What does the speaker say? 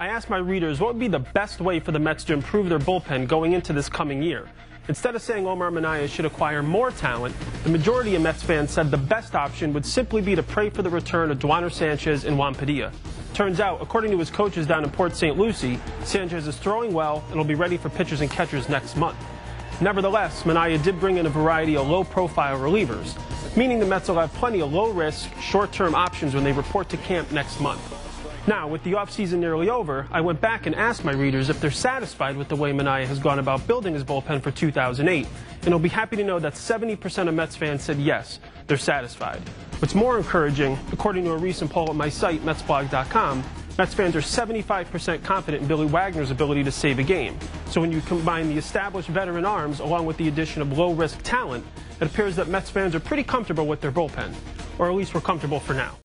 I asked my readers what would be the best way for the Mets to improve their bullpen going into this coming year. Instead of saying Omar Minaya should acquire more talent, the majority of Mets fans said the best option would simply be to pray for the return of Duaner Sanchez and Juan Padilla. Turns out, according to his coaches down in Port St. Lucie, Sanchez is throwing well and will be ready for pitchers and catchers next month. Nevertheless, Minaya did bring in a variety of low-profile relievers, meaning the Mets will have plenty of low-risk, short-term options when they report to camp next month. Now, with the offseason nearly over, I went back and asked my readers if they're satisfied with the way Minaya has gone about building his bullpen for 2008, and I'll be happy to know that 70% of Mets fans said yes, they're satisfied. What's more encouraging, according to a recent poll at my site, MetsBlog.com, Mets fans are 75% confident in Billy Wagner's ability to save a game. So when you combine the established veteran arms along with the addition of low-risk talent, it appears that Mets fans are pretty comfortable with their bullpen, or at least we're comfortable for now.